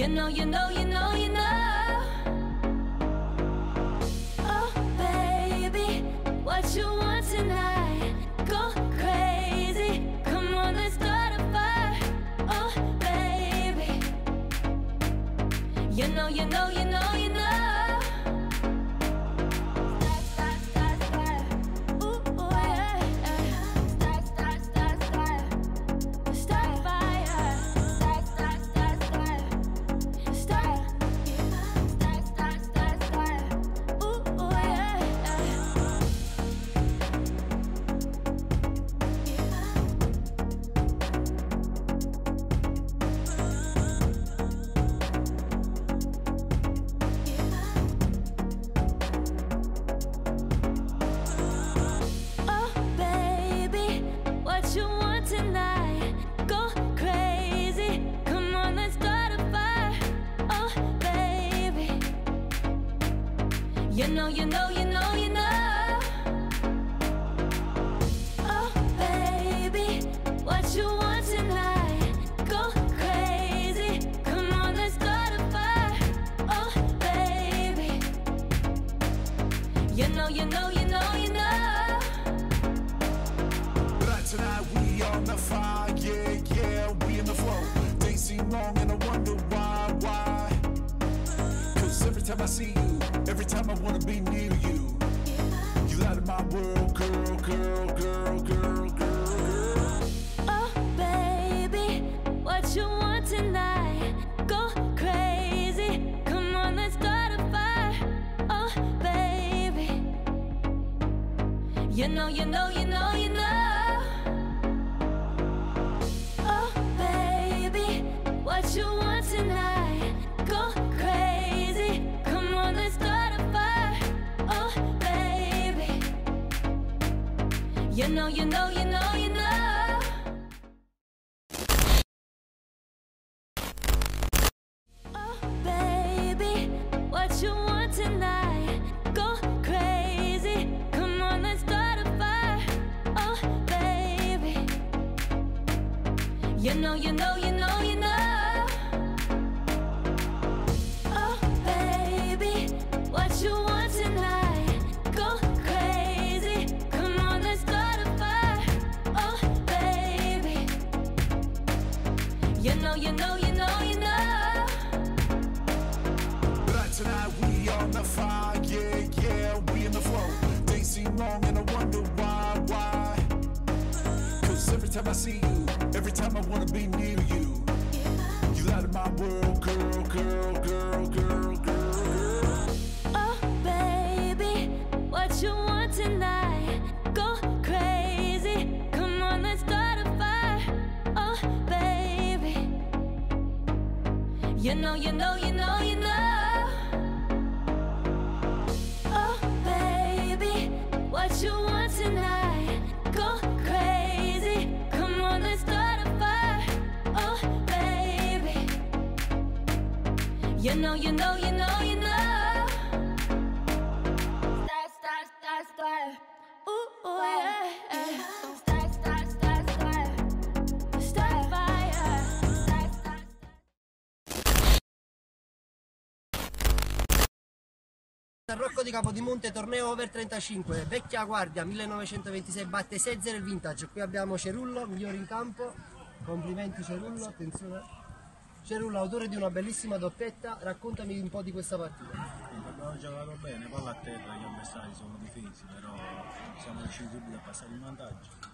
You know, you know, you know, you know. Oh, baby. What you want tonight? Go crazy. Come on, let's start a fire. Oh, baby. You know, you know, you know, you know. You know, you know, you know, you know. Oh, baby, what you want tonight? Go crazy. Come on, let's start a fire. Oh, baby. You know, you know, you know, you know. Tonight we on the fire, time I see you, every time I wanna be near you. You light up my world, girl, girl, girl, girl, girl, girl. Oh, baby, what you want tonight? Go crazy. Come on, let's start a fire. Oh, baby. You know, you know, you know, you know. Oh, baby, what you want tonight? You know, you know, you know, you know. Oh, baby, what you want tonight? Go crazy. Come on, let's start a fire. Oh, baby. You know, you know, you know, you know. You know, you know, you know, you know. Right tonight we on the fire, yeah, yeah, we in the flow. Days seem long and I wonder why, why. Cause every time I see you, every time I wanna be near you. You light up my world, You know, you know, you know, you know. Oh, baby, what you want tonight? Go crazy. Come on, let's start a fire. Oh, baby. You know, you know, you know, you know. Rocco di Capodimonte, torneo over 35, vecchia guardia 1926 batte 6-0 il vintage. Qui abbiamo Cerullo, migliore in campo. Complimenti Cerullo, attenzione. Cerullo, autore di una bellissima doppietta, raccontami un po' di questa partita. Abbiamo giocato bene, palla a terra, gli avversari sono difesi, però siamo riusciti subito a passare in vantaggio.